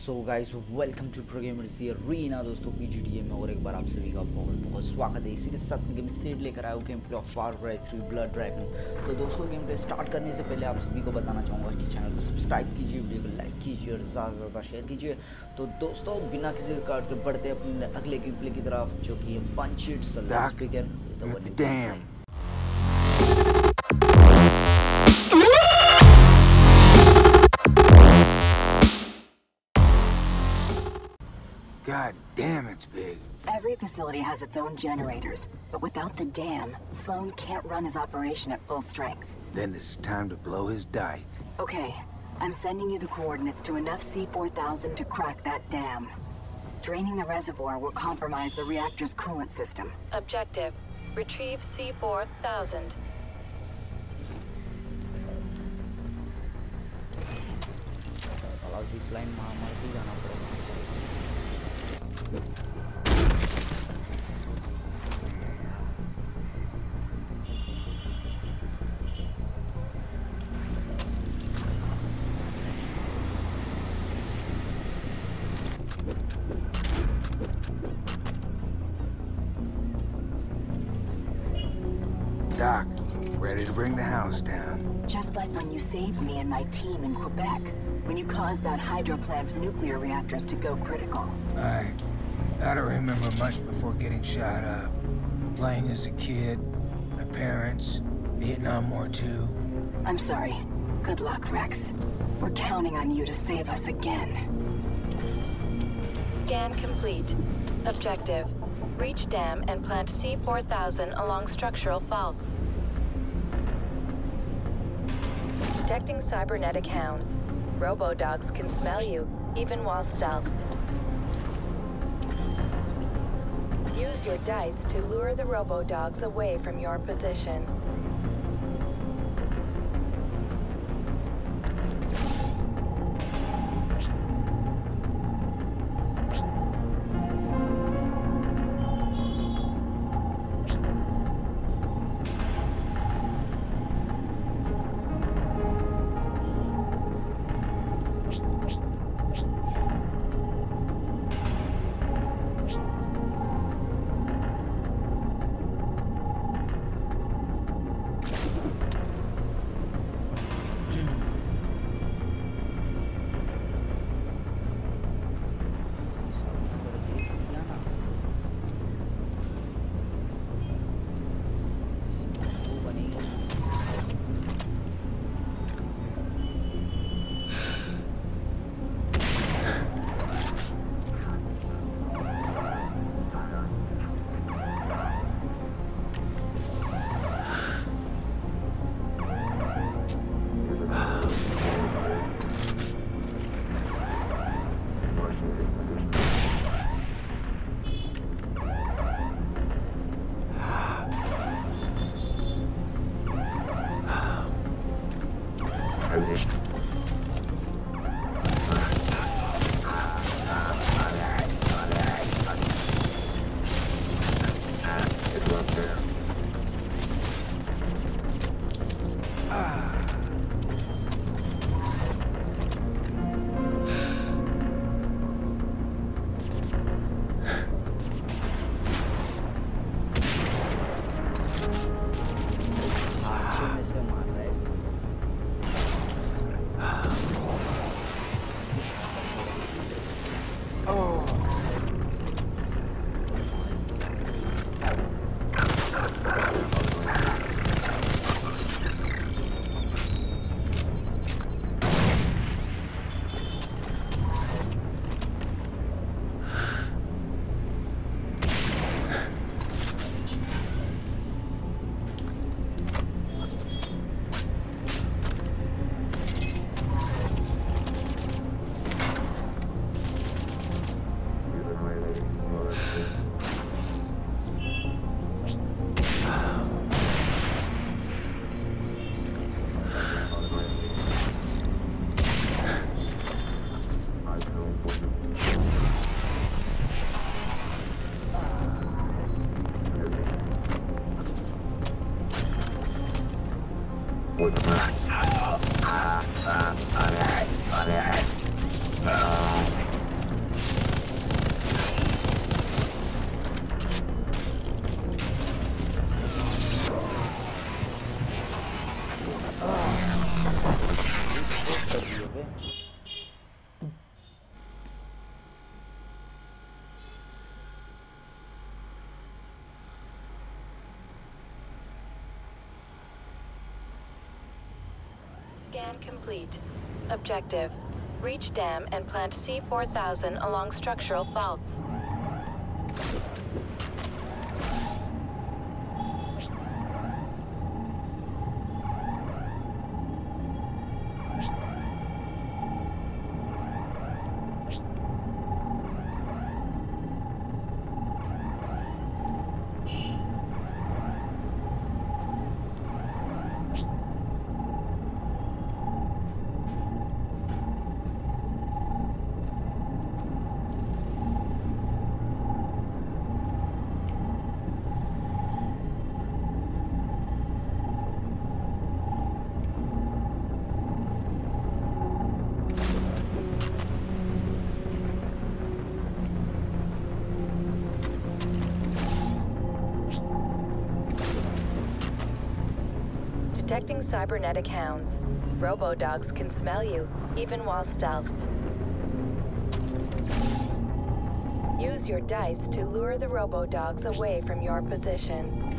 So guys welcome to pro gamers the arena दोस्तों PGDA में और एक बार आप सभी का बहुत बहुत स्वागत है। इसी के साथ में गेम सीट लेकर आया हूँ game play of far cry 3 blood dragon तो दोस्तों गेम प्ले स्टार्ट करने से पहले आप सभी को बताना चाहूँगा कि चैनल को सब्सक्राइब कीजिए वीडियो को लाइक कीजिए और ज़्यादा से ज़्यादा शेयर कीजिए। तो दोस्तों बिना किसी रिकॉर्ड के बढ़ते अपने अगले गेम प्ले की तरफ़ जो कि पंच Doc, God damn, it's big. Every facility has its own generators, but without the dam, Sloan can't run his operation at full strength. Then it's time to blow his dike. Okay, I'm sending you the coordinates to enough C-4000 to crack that dam. Draining the reservoir will compromise the reactor's coolant system. Objective, retrieve C-4000. Kalau mama itu jangan pernah Doc, ready to bring the house down. Just like when you saved me and my team in Quebec, when you caused that hydro plant's nuclear reactors to go critical. I... I don't remember much before getting shot up. Playing as a kid, my parents, Vietnam War II. I'm sorry. Good luck, Rex. We're counting on you to save us again. Scan complete. Objective. Reach dam and plant C4000 along structural faults. Detecting cybernetic hounds. Robo-dogs can smell you, even while stealthed. Your dice to lure the robo-dogs away from your position. Complete. Objective. Reach dam and plant C-4000 along structural faults. Detecting cybernetic hounds. Robo-dogs can smell you, even while stealthed. Use your dice to lure the robo-dogs away from your position.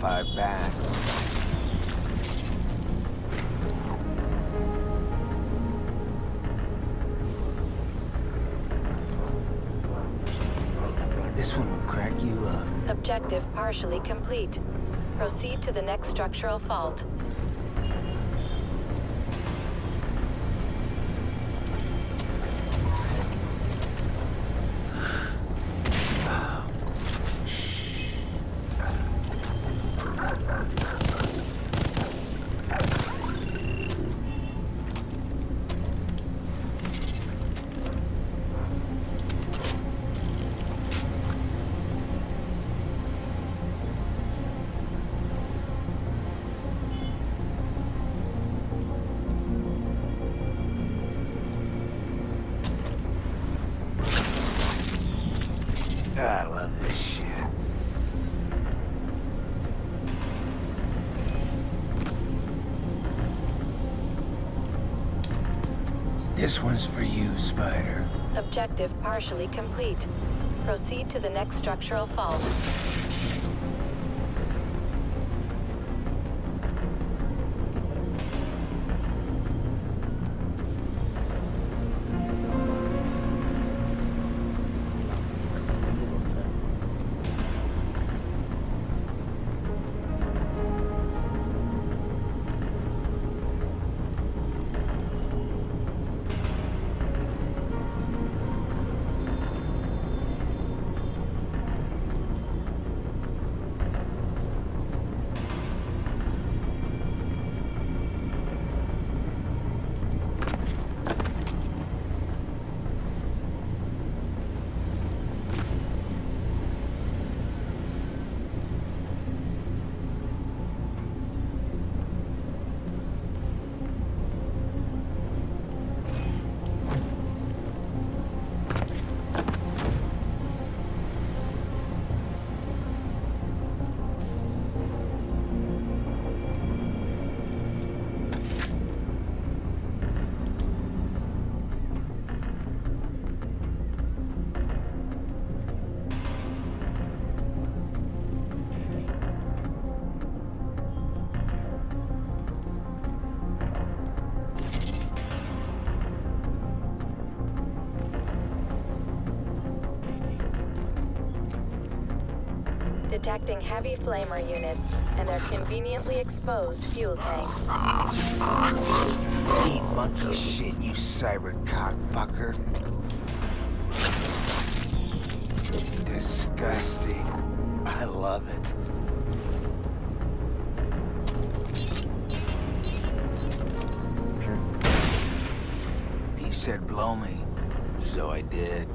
Five back. This one will crack you up. Objective partially complete. Proceed to the next structural fault. I love this shit. This one's for you, Spider. Objective partially complete. Proceed to the next structural fault. Detecting heavy flamer units and their conveniently exposed fuel tanks. Eat monkey shit, you cyber cockfucker. Disgusting. I love it. He said blow me, so I did.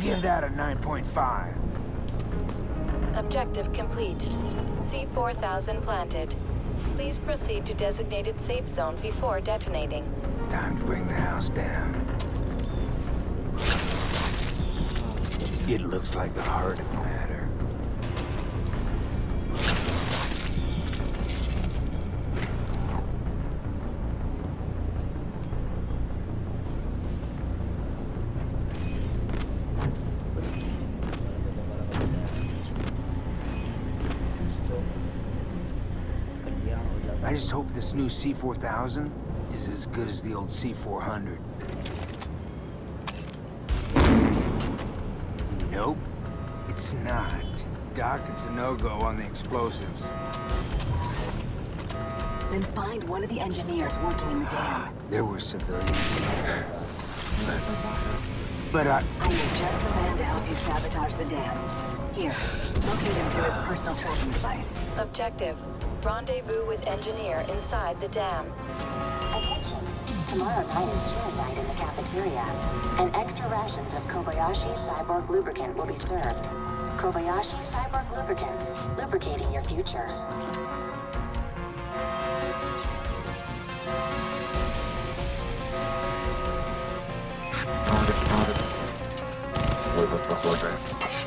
Give that a 9.5. Objective complete. C-4000 planted. Please proceed to designated safe zone before detonating. Time to bring the house down. It looks like the heart of this new C4000 is as good as the old C400. Nope, it's not. Doc, it's a no-go on the explosives. Then find one of the engineers working in the dam. Ah, there were civilians there. But, but I... I know just the man to help you sabotage the dam. Here, locate him through his personal tracking device. Objective. Rendezvous with engineer inside the dam. Attention! Tomorrow night is cheer night in the cafeteria, and extra rations of Kobayashi Cyborg lubricant will be served. Kobayashi Cyborg lubricant, lubricating your future. Found it, found it. With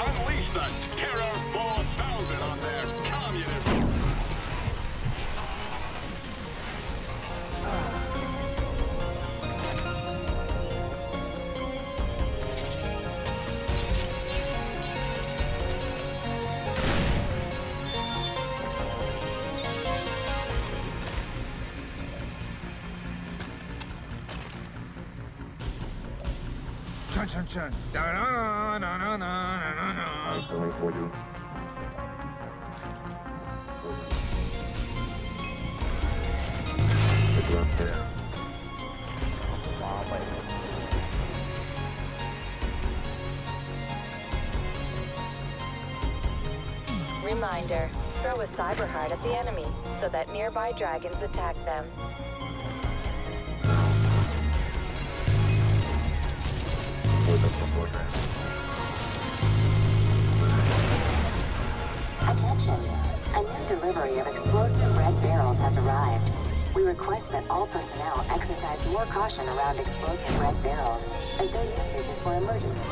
unleash the Terror 4000 on their communism. Chun chun chun. Da da da da da da da. I'm for you. Good luck there. Reminder, throw a cyber heart at the enemy so that nearby dragons attack them. Attention! A new delivery of explosive red barrels has arrived. We request that all personnel exercise more caution around explosive red barrels, as their usage is for emergencies.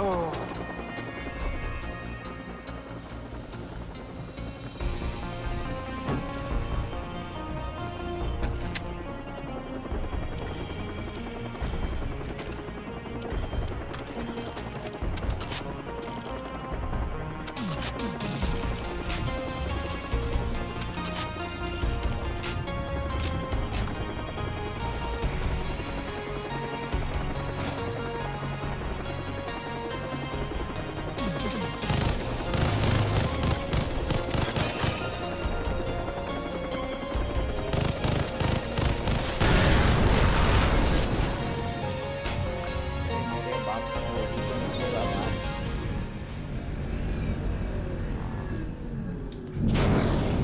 어.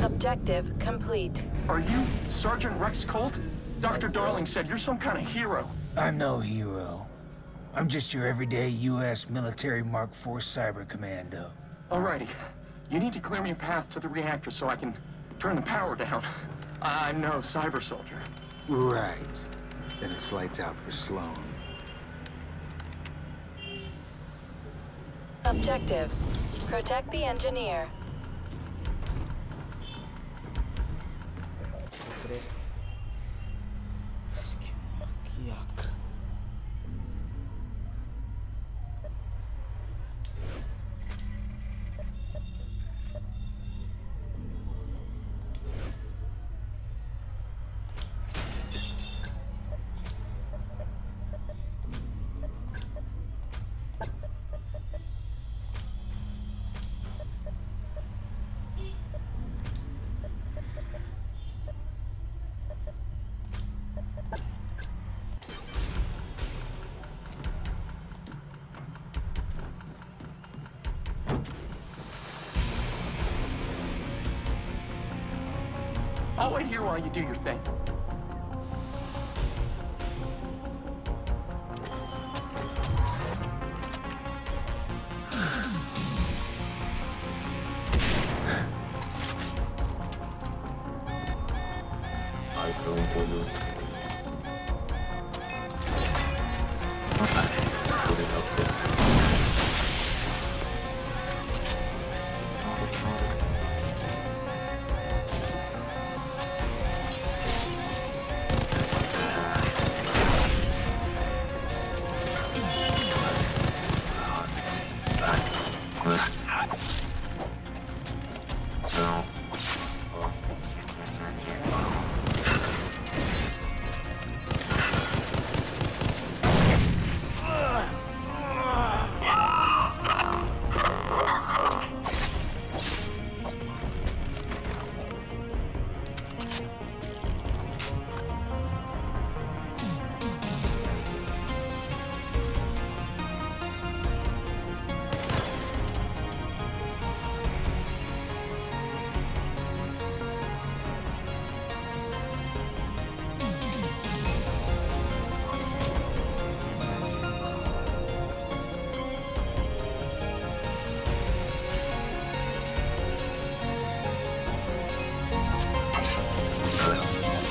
Objective complete. Are you Sergeant Rex Colt? Dr. Darling said you're some kind of hero. I'm no hero. I'm just your everyday U.S. military Mark IV cyber commando. Alrighty. You need to clear me a path to the reactor so I can turn the power down. I'm no cyber soldier. Right. Then it's lights out for Sloan. Objective. Protect the engineer. Wait here while you do your thing.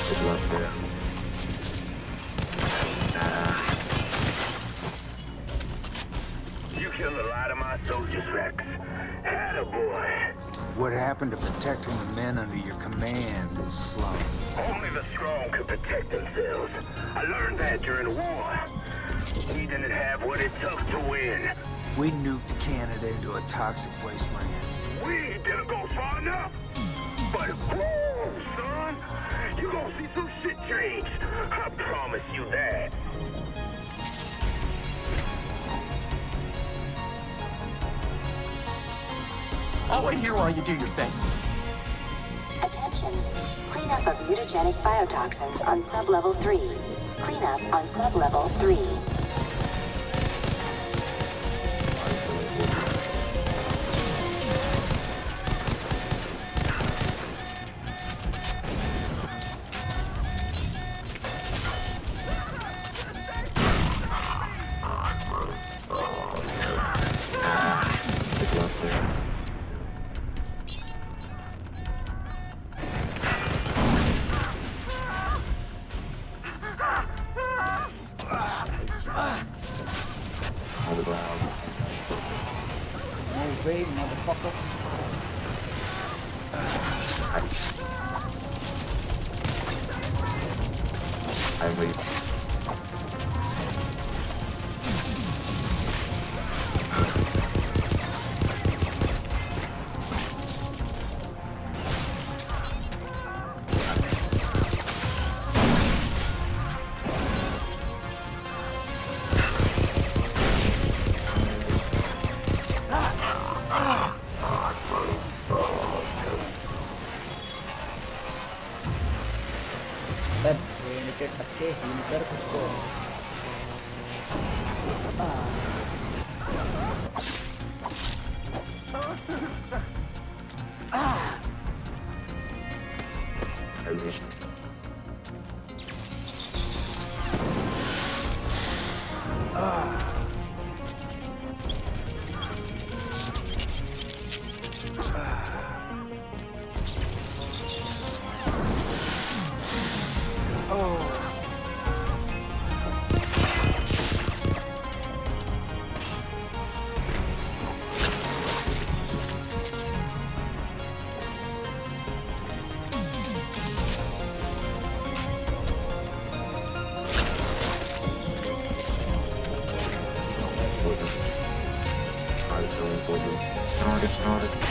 Good luck there. You killed a lot of my soldiers, Rex. Attaboy. What happened to protecting the men under your command, Sloan? Only the strong could protect themselves. I learned that during the war. We didn't have what it took to win. We nuked Canada into a toxic wasteland. We didn't go far enough. But son, you gonna see some shit change. I promise you that. I'll wait here while you do your thing. Attention. Cleanup of mutagenic biotoxins on sublevel 3. Cleanup on sublevel 3. Started,